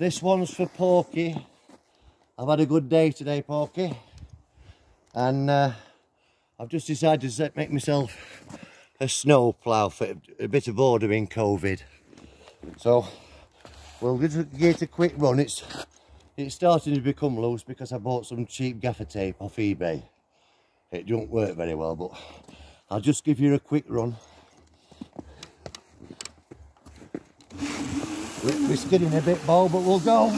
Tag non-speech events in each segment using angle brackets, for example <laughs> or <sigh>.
This one's for Porky. I've had a good day today, Porky. And uh, I've just decided to make myself a snow plough for a bit of order in COVID. So we'll get a quick run. It's it's starting to become loose because I bought some cheap gaffer tape off eBay. It don't work very well, but I'll just give you a quick run. We're skidding a bit, Bo, but we'll go.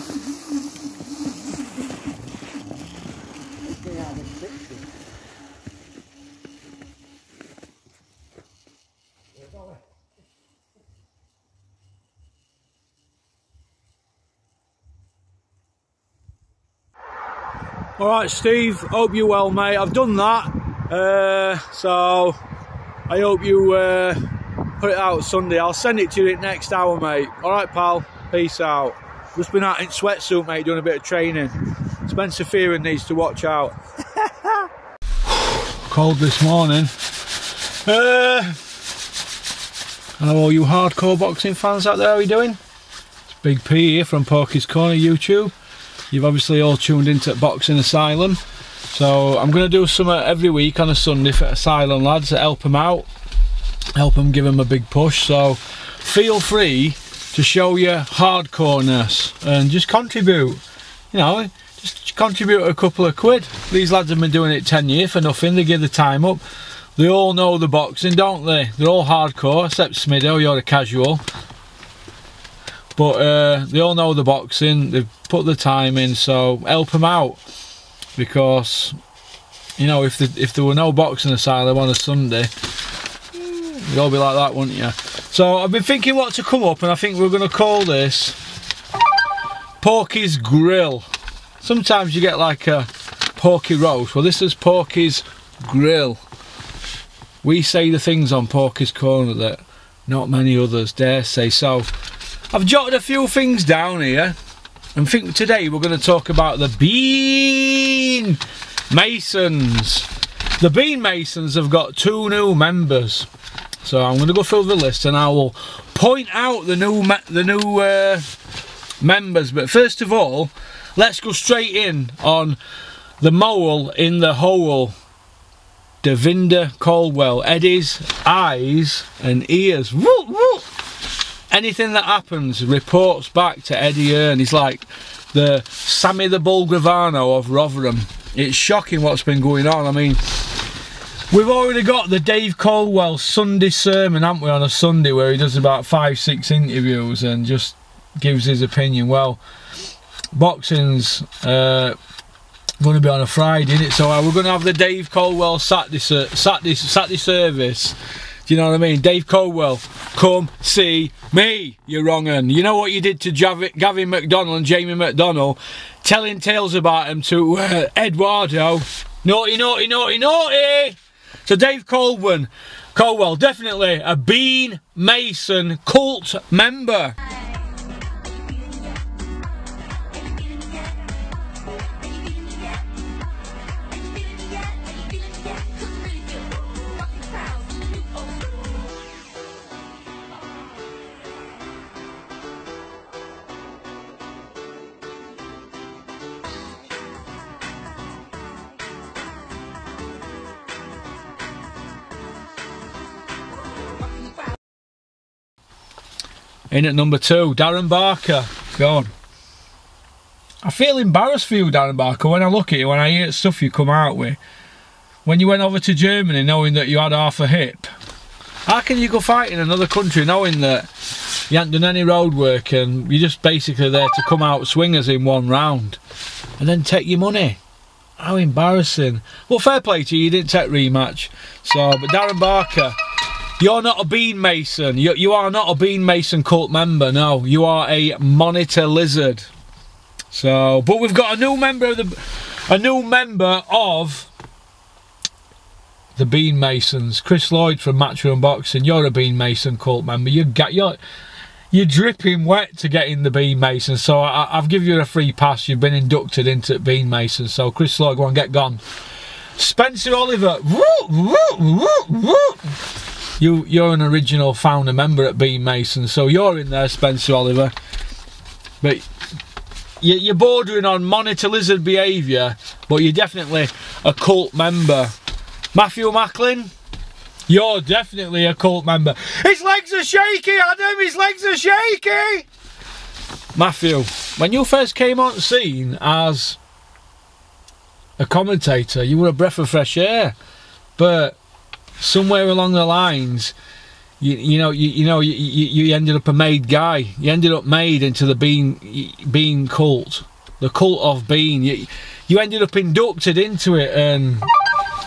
All right, Steve, hope you're well, mate. I've done that. Uh, so I hope you uh, put it out Sunday. I'll send it to you next hour, mate. All right, pal. Peace out. Just been out in sweatsuit, mate, doing a bit of training. Spencer Fearon needs to watch out. <laughs> Cold this morning. Uh, hello, all you hardcore boxing fans out there. How are you doing? It's Big P here from Porky's Corner YouTube. You've obviously all tuned into Boxing Asylum. So I'm going to do some every week on a Sunday for Asylum lads to help them out. Help them give them a big push. So feel free to show your hardcoreness and just contribute. You know, just contribute a couple of quid. These lads have been doing it 10 years for nothing. They give the time up. They all know the boxing, don't they? They're all hardcore, except Smido, you're a casual. But uh, they all know the boxing, they've put the time in, so help them out. Because, you know, if, the, if there were no boxing asylum on a Sunday, you'd all be like that, wouldn't you? So I've been thinking what to come up, and I think we're going to call this Porky's Grill. Sometimes you get like a Porky roast. Well, this is Porky's Grill. We say the things on Porky's Corner that not many others dare say. So I've jotted a few things down here and think today we're going to talk about the Bean Masons. The Bean Masons have got two new members. So I'm going to go through the list and I will point out the new the new uh, members. But first of all, let's go straight in on the mole in the hole. Devinder Coldwell. Eddie's eyes and ears. Woo, woo anything that happens reports back to Eddie Hearn. He's like the Sammy the Bull Gravano of Rotherham. It's shocking what's been going on. I mean, we've already got the Dave Coldwell Sunday sermon, haven't we, on a Sunday where he does about five, six interviews and just gives his opinion. Well, boxing's uh, going to be on a Friday, isn't it? So uh, we're going to have the Dave Coldwell Saturday, Saturday, Saturday service do you know what I mean? Dave Coldwell, come see me, you wrong un. You know what you did to Gavin McDonnell and Jamie McDonnell? Telling tales about him to uh, Eduardo. Naughty, naughty, naughty, naughty! So Dave Coldwell, Coldwell, definitely a Bean Mason cult member. In at number two, Darren Barker. Go on. I feel embarrassed for you, Darren Barker, when I look at you, when I hear stuff you come out with. When you went over to Germany knowing that you had half a hip. How can you go fight in another country knowing that you haven't done any road work and you're just basically there to come out swingers in one round and then take your money? How embarrassing. Well, fair play to you, you didn't take rematch. So, but Darren Barker, you're not a Bean Mason. You, you are not a Bean Mason cult member. No, you are a Monitor Lizard. So, but we've got a new member of the, a new member of the Bean Masons. Chris Lloyd from Matchroom Boxing. You're a Bean Mason cult member. You got you're you're dripping wet to get in the Bean Mason. So I, have given you a free pass. You've been inducted into Bean Mason. So Chris Lloyd, go on, get gone. Spencer Oliver. Woo, woo, woo, you you're an original founder member at Bean Mason, so you're in there, Spencer Oliver. But you- you're bordering on monitor lizard behaviour, but you're definitely a cult member. Matthew Macklin, you're definitely a cult member. His legs are shaky, Adam. His legs are shaky. Matthew, when you first came on scene as a commentator, you were a breath of fresh air, but somewhere along the lines, you, you know you, you know you, you, ended up a made guy. You ended up made into the bean bean cult, the cult of bean. You, you ended up inducted into it, and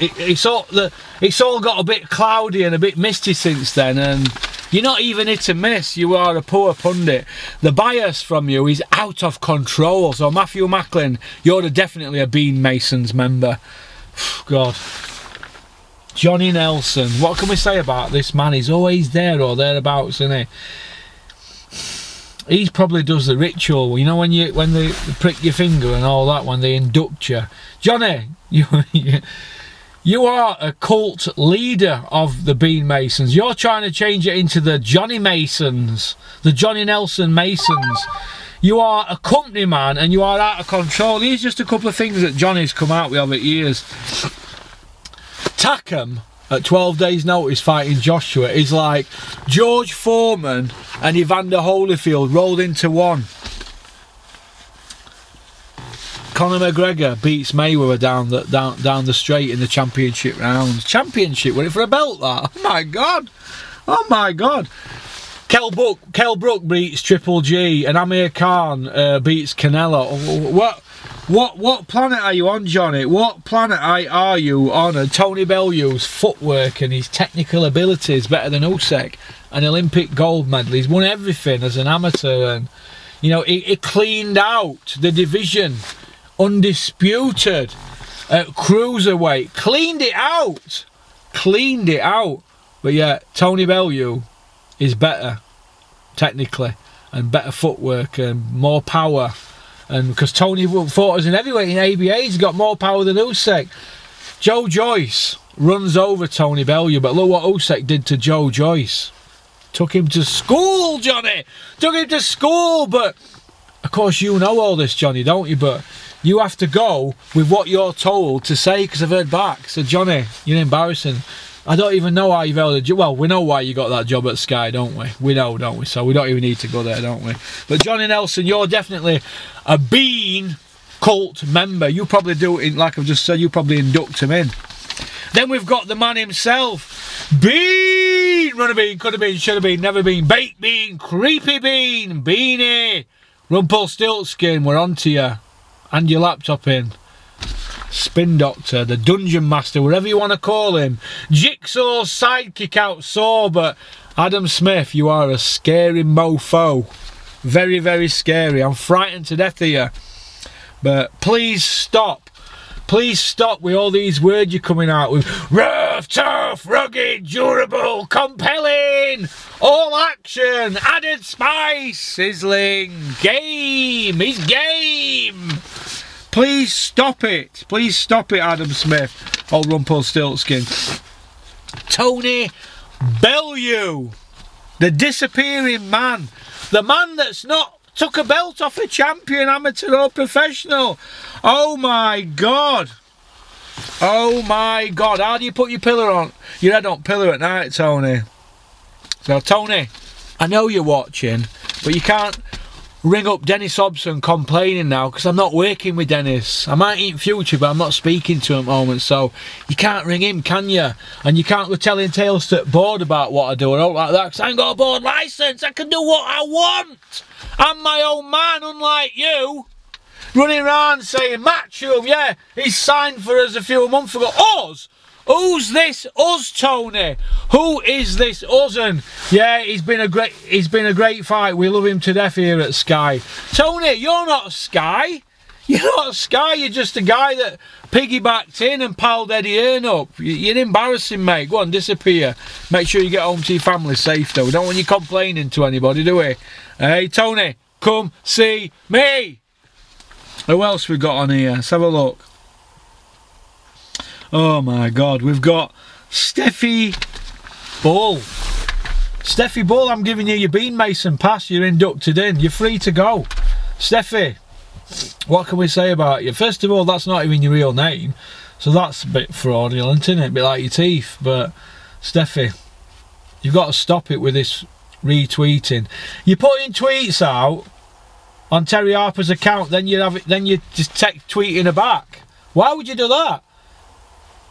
it, it's all the it's all got a bit cloudy and a bit misty since then, and. You're not even hit and miss. You are a poor pundit. The bias from you is out of control. So Matthew Macklin, you're definitely a Bean Masons member. <sighs> God. Johnny Nelson. What can we say about this man? He's always there or thereabouts, isn't he? He probably does the ritual. You know when you when they prick your finger and all that when they induct you. Johnny, <laughs> you you are a cult leader of the Bean Masons. You're trying to change it into the Johnny Masons, the Johnny Nelson Masons. You are a company man and you are out of control. Here's just a couple of things that Johnny's come out with over the years. Takam at 12 days notice fighting Joshua is like George Foreman and Evander Holyfield rolled into one. Conor McGregor beats Mayweather down the down down the straight in the championship rounds. Championship, went it for a belt that? Oh my god! Oh my god! Kel Brook, Kel Brook beats Triple G, and Amir Khan uh, beats Canelo. What, what, what planet are you on, Johnny? What planet are you on? And Tony Bellew's footwork and his technical abilities better than Usyk, an Olympic gold medal. He's won everything as an amateur, and you know he, he cleaned out the division, undisputed at cruiserweight, cleaned it out, cleaned it out. But yeah, Tony Bellew is better technically and better footwork and more power. And because Tony fought as an heavyweight in ABA, he's got more power than Usyk. Joe Joyce runs over Tony Bellew, but look what Usyk did to Joe Joyce. Took him to school, Johnny. Took him to school, but of course you know all this, Johnny, don't you? But you have to go with what you're told to say because I've heard back. So Johnny, you're embarrassing. I don't even know how you've held a job. Well, we know why you got that job at Sky, don't we? We know, don't we? So we don't even need to go there, don't we? But Johnny Nelson, you're definitely a Bean cult member. You probably do it, in, like I've just said, you probably induct him in. Then we've got the man himself. Bean! Run a bean, could have been, should have been, never been. Baked bean, creepy bean, beanie. Rumpelstiltskin, we're on to you. And your laptop in. Spin Doctor, the Dungeon Master, whatever you want to call him. Jigsaw's sidekick out but Adam Smith, you are a scary mofo. Very, very scary. I'm frightened to death of you. But please stop. Please stop with all these words you're coming out with. Rough, tough, rugged, durable, compelling, all action, added spice, sizzling, game. He's game. Please stop it. Please stop it, Adam Smith. Old Rumpelstiltskin. Tony Bellew. The disappearing man. The man that's not took a belt off a champion, amateur or professional. Oh my God. Oh my God. How do you put your pillar on? Your head on pillar at night, Tony. So, Tony, I know you're watching, but you can't ring up Dennis Hobson complaining now because I'm not working with Dennis. I might eat future, but I'm not speaking to him at the moment. So you can't ring him, can you? And you can't go telling tales to the board about what I do or all like that because I ain't got a board license. I can do what I want. I'm my own man, unlike you. Running around saying, Matchroom, yeah, he's signed for us a few months ago. Us? Who's this us, Tony? Who is this us? And yeah, he's been a great he's been a great fight. We love him to death here at Sky. Tony, you're not Sky. <laughs> You're not Sky, you're just a guy that piggybacked in and piled Eddie Hearn up. You're embarrassing, mate. Go on, disappear. Make sure you get home to your family safe, though. We don't want you complaining to anybody, do we? Hey, Tony, come see me. Who else we got on here? Let's have a look. Oh my god, we've got Stefy Bull. Stefy Bull, I'm giving you your Bean Mason pass. You're inducted in. You're free to go. Stefy, what can we say about you? First of all, that's not even your real name, so that's a bit fraudulent, isn't it? A bit like your teeth. But Stefy, you've got to stop it with this retweeting. You're putting tweets out on Terri Harper's account, then you have it, then you just take tweeting her back. Why would you do that?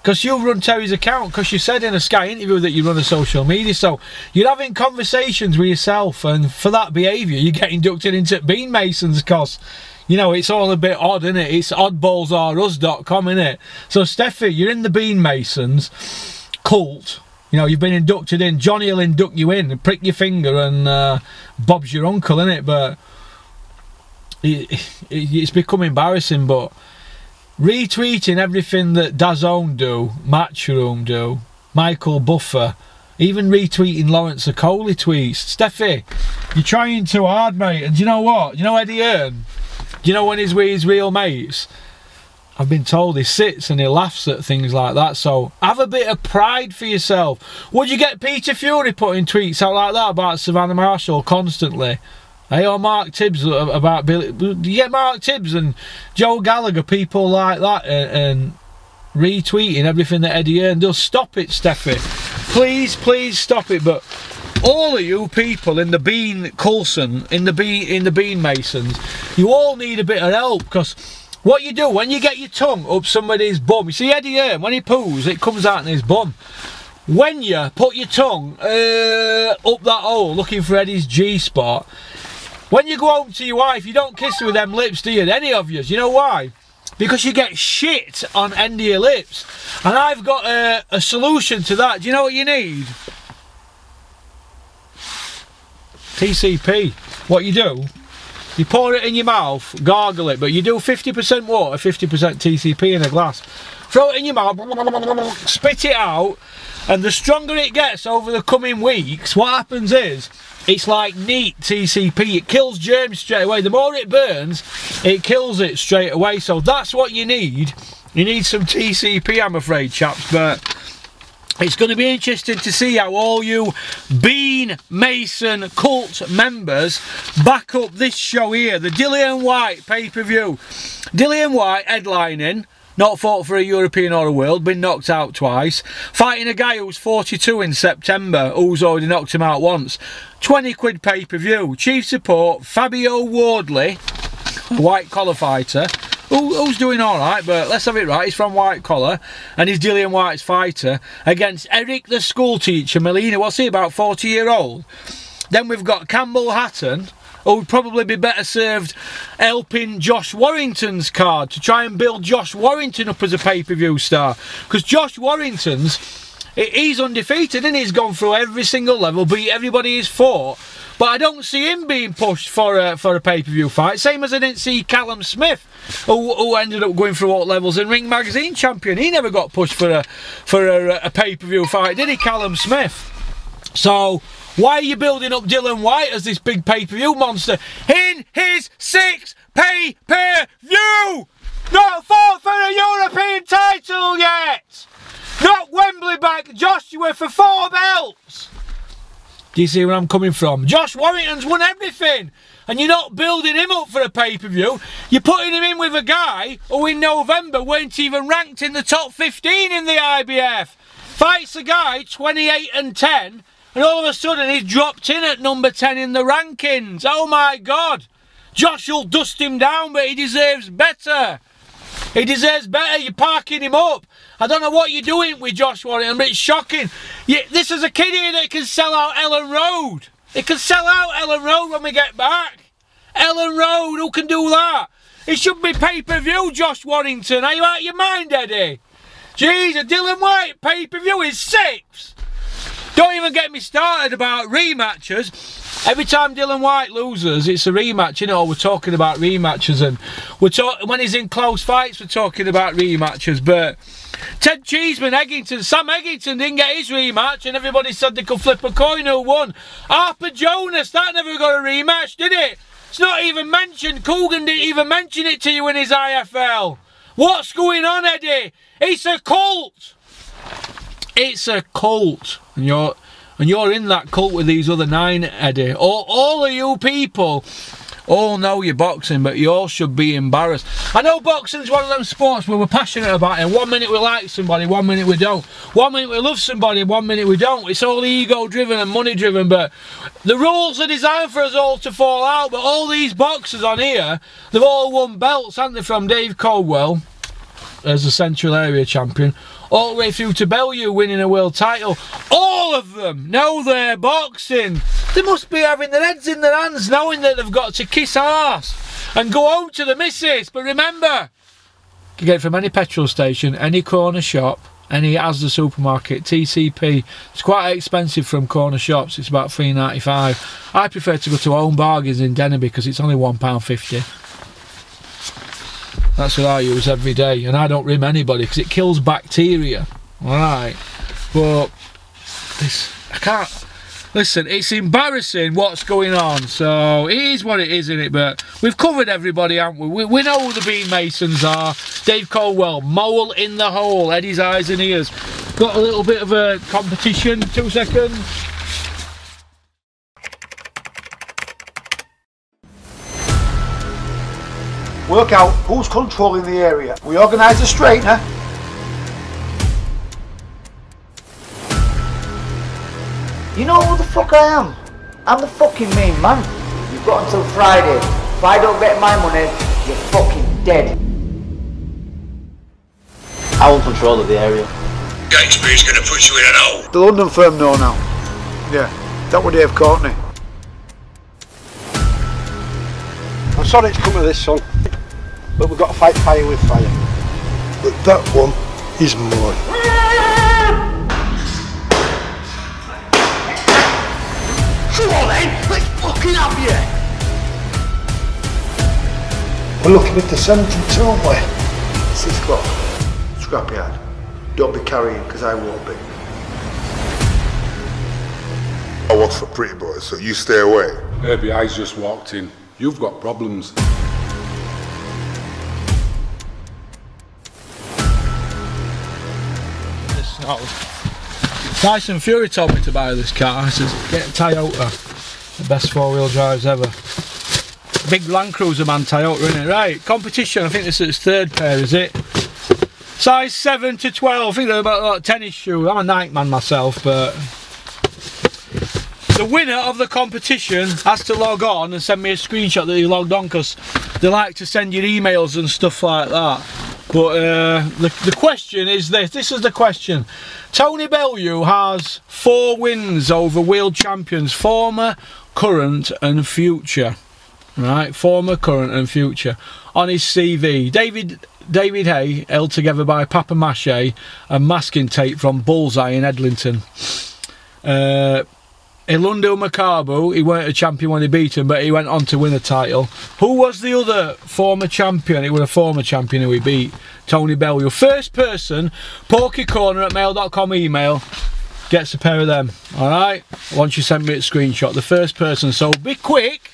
Because you run Terri's account, because you said in a Sky interview that you run a social media, so you're having conversations with yourself, and for that behaviour, you get inducted into Bean Masons, because, you know, it's all a bit odd, isn't it? It's oddballsrus.com, isn't it? So, Stefy, you're in the Bean Masons cult. You know, you've been inducted in. Johnny will induct you in, and prick your finger, and uh, Bob's your uncle, isn't it? But it, it, <laughs> it's become embarrassing, but retweeting everything that DAZN do, Matchroom do, Michael Buffer, even retweeting Lawrence Okolie tweets. Stefy, you're trying too hard, mate. And you know what? You know Eddie Hearn? Do you know when he's with his real mates? I've been told he sits and he laughs at things like that. So have a bit of pride for yourself. Would you get Peter Fury putting tweets out like that about Savannah Marshall constantly? Hey, or Mark Tibbs about Billy. You get Mark Tibbs and Joe Gallagher, people like that, and, and retweeting everything that Eddie Hearn does. Stop it, Stefy. Please, please stop it. But all of you people in the Bean Coulson, in the Bean, in the Bean Masons, you all need a bit of help because what you do when you get your tongue up somebody's bum, you see Eddie Hearn, when he poos, it comes out in his bum. When you put your tongue uh, up that hole looking for Eddie's G spot, when you go home to your wife, you don't kiss her with them lips, do you? Any of you? You know why? Because you get shit on end of your lips. And I've got a, a solution to that. Do you know what you need? TCP. What you do, you pour it in your mouth, gargle it, but you do 50% water, 50% TCP in a glass. Throw it in your mouth, spit it out, and the stronger it gets over the coming weeks, what happens is it's like neat TCP. It kills germs straight away. The more it burns, it kills it straight away. So that's what you need. You need some TCP, I'm afraid, chaps. But it's going to be interesting to see how all you Bean Mason cult members back up this show here, the Dillian Whyte pay-per-view. Dillian Whyte headlining not fought for a European or a world, been knocked out twice. Fighting a guy who's 42 in September, who's already knocked him out once. 20 quid pay-per-view. Chief support, Fabio Wardley, white collar fighter. Who, who's doing alright, but let's have it right. He's from White Collar, and he's Dillian Whyte's fighter against Eric the school teacher, Molina. What's he, about 40 year old? Then we've got Campbell Hatton, who would probably be better served helping Josh Warrington's card to try and build Josh Warrington up as a pay-per-view star. Because Josh Warrington's, he's undefeated and he's gone through every single level, beat everybody he's fought. But I don't see him being pushed for a, for a pay-per-view fight. Same as I didn't see Callum Smith, who, who ended up going through all levels and Ring Magazine champion. He never got pushed for a for a, a pay-per-view fight, did he, Callum Smith? So why are you building up Dillian Whyte as this big pay-per-view monster in his six pay-per-view? Not fought for a European title yet! Not Wembley back Joshua for four belts! Do you see where I'm coming from? Josh Warrington's won everything! And you're not building him up for a pay-per-view. You're putting him in with a guy who in November weren't even ranked in the top 15 in the IBF. Fights a guy 28 and 10 and all of a sudden he's dropped in at number 10 in the rankings. Oh my God. Josh will dust him down, but he deserves better. He deserves better. You're parking him up. I don't know what you're doing with Josh Warrington, it's shocking. You, this is a kid here that can sell out Elland Road. It can sell out Elland Road when we get back. Elland Road, who can do that? It should be pay-per-view, Josh Warrington. Are you out of your mind, Eddie? Jeez, a Dillian Whyte pay-per-view is six. Don't even get me started about rematches. Every time Dillian Whyte loses, it's a rematch, you know. We're talking about rematches, and we're when he's in close fights, we're talking about rematches. But Ted Cheeseman, Eggington, Sam Eggington didn't get his rematch, and everybody said they could flip a coin who won. Harper Jonas, that never got a rematch, did it? It's not even mentioned. Kugan didn't even mention it to you in his IFL. What's going on, Eddie? It's a cult. It's a cult, and you're and you're in that cult with these other nine, Eddie. All, all of you people Oh, all know your boxing, but you all should be embarrassed. I know boxing's one of them sports where we're passionate about it. One minute we like somebody, one minute we don't. One minute we love somebody, one minute we don't. It's all ego driven and money driven, but the rules are designed for us all to fall out. But all these boxers on here, they've all won belts, haven't they, from Dave Coldwell as a Central Area champion, all the way through to Bellew winning a world title. All of them know they're boxing. They must be having their heads in their hands knowing that they've got to kiss ass and go home to the missus. But remember, you can get it from any petrol station, any corner shop, any Asda supermarket, TCP. It's quite expensive from corner shops. It's about three ninety five. I prefer to go to Home Bargains in Denby because it's only one pound fifty. That's what I use every day, and I don't rim anybody because it kills bacteria. All right, but this I can't. Listen, it's embarrassing what's going on. So it is what it is, isn't it? But we've covered everybody, haven't we? We, we know who the Bean Masons are. Dave Coldwell, mole in the hole, Eddie's eyes and ears. Got a little bit of a competition. Two seconds. Work out who's controlling the area. We organise a straightener. You know who the fuck I am? I'm the fucking main man. You've got until Friday. If I don't get my money, you're fucking dead. I want control of the area. Gangster's gonna put you in an hole. The London firm know now. Yeah, that would Dave Courtney. I'm sorry it's come to this, son, but we've got to fight fire with fire. But that one is mine. Come on then, let's fucking have you! We're looking at the sentence, aren't we? Six o'clock. Scrapyard. Don't be carrying, because I won't be. I work for Pretty Boys, so you stay away. Herbie Eyes just walked in. You've got problems. Tyson Fury told me to buy this car. I says, get a Toyota. The best four wheel drives ever. Big Land Cruiser man Toyota, isn't it? Right, competition. I think this is its third pair, is it? Size 7 to 12. I think they're about like tennis shoe. I'm a Nike man myself, but. The winner of the competition has to log on and send me a screenshot that he logged on because they like to send you emails and stuff like that. But uh, the, the question is this this is the question. Tony Bellew has four wins over world champions, former, current, and future. Right, former, current, and future on his CV. David David Haye held together by Papa Mache and masking tape from Bullseye in Edlington. Uh, Ilunga Makabu, he weren't a champion when he beat him, but he went on to win a title. Who was the other former champion? It was a former champion who he beat, Tony Bell. Your First person, porkycorner at mail.com email, gets a pair of them. Alright? Once you send me a screenshot. The first person. So be quick.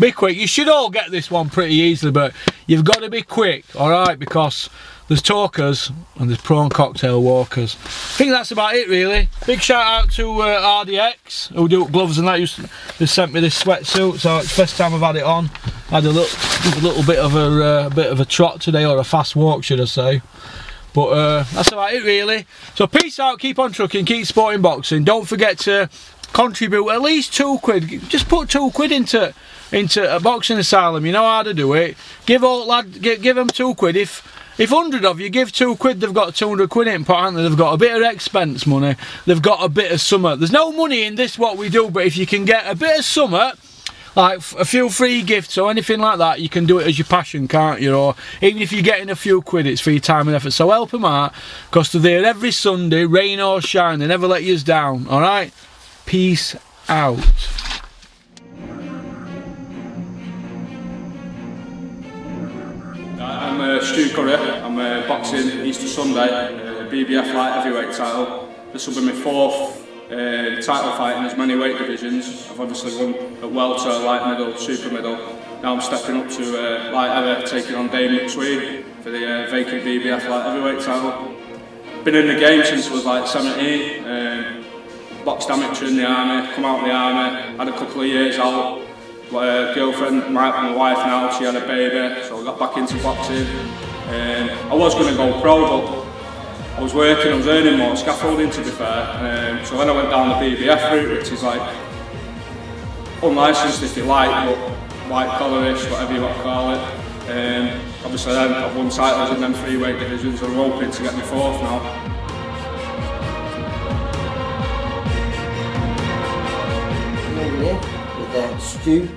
Be quick. You should all get this one pretty easily, but you've got to be quick, alright? Because there's talkers and there's prawn cocktail walkers. I think that's about it really. Big shout out to uh, RDX who do gloves and that. Used they sent me this sweatsuit, so it's the first time I've had it on. had a little, a little bit of a, uh, bit of a trot today, or a fast walk, should I say? But uh, that's about it really. So peace out, keep on trucking, keep sporting boxing. Don't forget to contribute at least two quid. Just put two quid into into a boxing asylum. You know how to do it. Give all lad, give, give them two quid if. If 100 of you give 2 quid, they've got 200 quid in pot? They've got a bit of expense money, they've got a bit of summer. There's no money in this, what we do, but if you can get a bit of summer, like a few free gifts or anything like that, you can do it as your passion, can't you? Or even if you're getting a few quid, it's for your time and effort. So help them out, because they're there every Sunday, rain or shine, they never let you down, alright? Peace out. uh, Stu Curry. I'm uh, boxing Easter Sunday, uh, BBF light heavyweight title. This will be my fourth uh, title fight in as many weight divisions. I've obviously won at welter, light middle, super middle. Now I'm stepping up to uh, light heavy, taking on Dave McSween for the uh, vacant BBF light heavyweight title. Been in the game since I was like 17. Um, uh, boxed amateur in the army, come out of the army, had a couple of years out uh, girlfriend, my, my wife now, she had a baby, so I got back into boxing. Um, I was going to go pro, but I was working, I was earning more scaffolding to be fair. Um, so then I went down the BBF route, which is like unlicensed if you like, but white collarish, whatever you want to call it. Um, obviously then I've won titles in them three weight divisions, I'm hoping to get my fourth now. Here with uh, Stu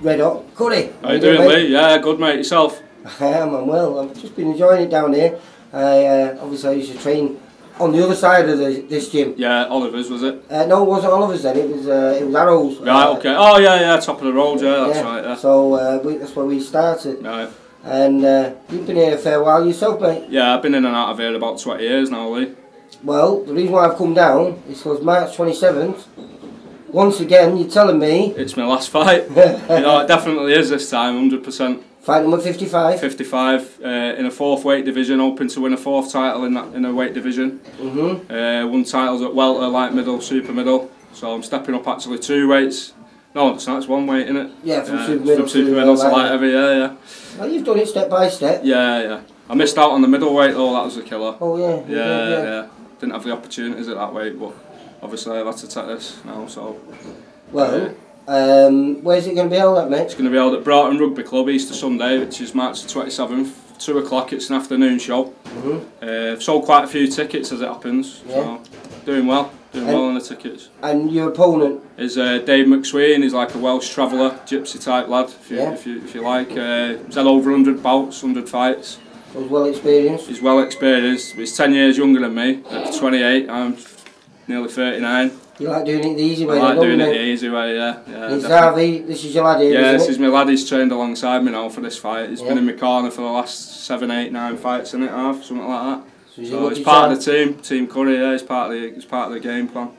Red Hot Curry. How you doing, Lee? Yeah, good mate. Yourself? <laughs> I am, I'm well. I've just been enjoying it down here. I uh, obviously I used to train on the other side of the, this gym. Yeah, Oliver's was it? Uh, no, it wasn't Oliver's then. It was uh, it was Arrows. Right, Uh, okay. Oh yeah, yeah, top of the road. Yeah, that's yeah. right. Yeah. So uh, we, that's where we started. Right. And uh, you've been here a fair while yourself, mate. Yeah, I've been in and out of here about 20 years now, Lee. Well, the reason why I've come down is because March 27th. Once again, you're telling me It's my last fight. <laughs> you know, it definitely is this time, 100%. fight number 55. 55 uh, in a fourth weight division, hoping to win a fourth title in that in a weight division. Mm-hmm. Uh, won titles at welter, light middle, super middle. So I'm stepping up actually two weights. No, it's not. It's one weight, isn't it? Yeah, from Yeah, super middle from super to, uh, middle to light light heavy. Yeah, yeah, Well, you've done it step by step. yeah, yeah. I missed out on the middle weight though. That was a killer. Oh yeah. Yeah, did, yeah. Didn't have the opportunities at that weight, but obviously I've had to take this now. So Well, um, where's it going to be held at, mate? it's going to be held at Broughton Rugby Club Easter Sunday, which is March the 27th. Two o'clock. It's an afternoon show. Mhm. Uh, sold quite a few tickets as it happens. Yeah. So doing well, doing And- well on the tickets. And your opponent? Is uh, Dave McSween. He's like a Welsh traveller, gypsy type lad. If you Yeah. if you if you like, uh, he's had over 100 bouts, 100 fights. He's well experienced. He's well experienced. He's 10 years younger than me. At 28, I'm nearly 39. You like doing it the easy way? I like doing it the easy way, yeah. yeah It's. Harvey, this is your lad here, Yeah, this it? is my lad. He's trained alongside me now for this fight. He's been in my corner for the last seven, eight, nine fights in it, half something like that. So So he's part of the team, Team Curry. Yeah, he's part of the he's part of the game plan.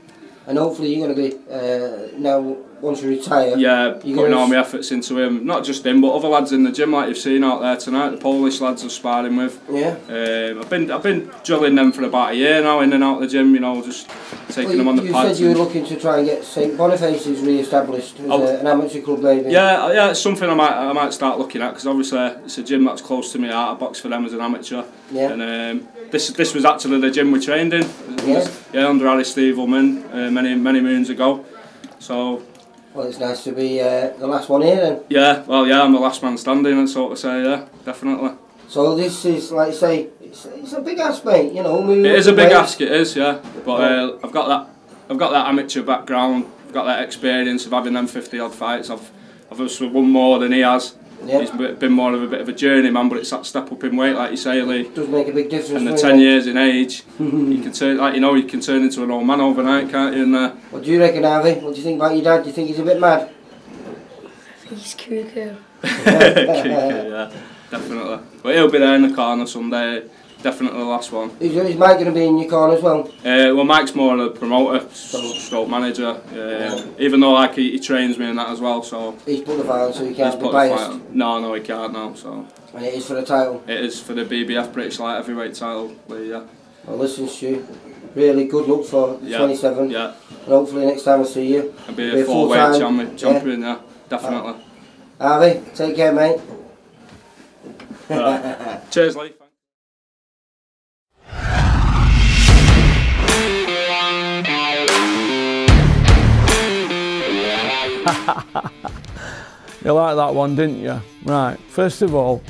and hopefully you're going to be uh, now once you retire. Yeah, putting gonna... all my efforts into him. Not just him, but other lads in the gym like you've seen out there tonight. The Polish lads are sparring with. Yeah. Um, I've been I've been drilling them for about a year now, in and out of the gym. You know, just taking Well, them on the you pads. said you were looking to try and get St Boniface's re-established as Oh. a, an amateur club maybe. Yeah, uh, yeah, it's something I might I might start looking at because obviously it's a gym that's close to me. I box for them as an amateur. Yeah. And um, this this was actually the gym we trained in. Yeah. yeah, under Ali Stievelman uh, many many moons ago. So Well, it's nice to be uh, the last one here then. yeah, well yeah, I'm the last man standing, and sort of say yeah, definitely. So this is, like say, it's, it's a big ask, mate, you know. moving It a big weight. ask, it is, yeah. But uh, I've got that I've got that amateur background. I've got that experience of having them 50 odd fights. I've I've obviously won more than he has. Yeah. He's b- been more of a bit of a journeyman, but it's that step up in weight, like you say, Lee. It does make a big difference. And the 10 it? years in age, <laughs> you can turn, like you know, you can turn into an old man overnight, can't you? And uh, What do you reckon, Harvey? What do you think about your dad? Do you think he's a bit mad? He's cuckoo. <laughs> cuckoo. yeah, definitely. But he'll be there in the corner someday. Definitely the last one. Is, is Mike going to be in your corner as well? Uh, well, Mike's more of a promoter, s- stroke manager. Yeah. Even though like he, he trains me and that as well, so He's put the fight on, so he can't be put biased. No, no, he can't now. So And it is for the title. it is for the BBF British Light Heavyweight title. Yeah. Well, listen, Stu. Really good luck for Yeah. 27. Yeah. And hopefully next time I see you, I'll be Be a a four weight full-time- champion, yeah. champion, yeah, definitely. Harvey, take care, mate. Right. Cheers, Lee. <laughs> You like that one, didn't you? Right, first of all,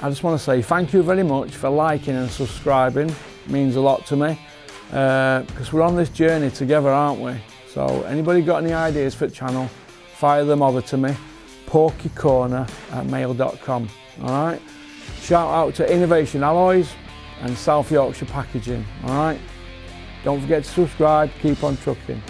I just want to say thank you very much for liking and subscribing. It means a lot to me uh, because we're on this journey together, aren't we? So, anybody got any ideas for the channel, fire them over to me, porkycorner at mail.com. All right, shout out to Innovation Alloys and South Yorkshire Packaging. All right, don't forget to subscribe, keep on trucking.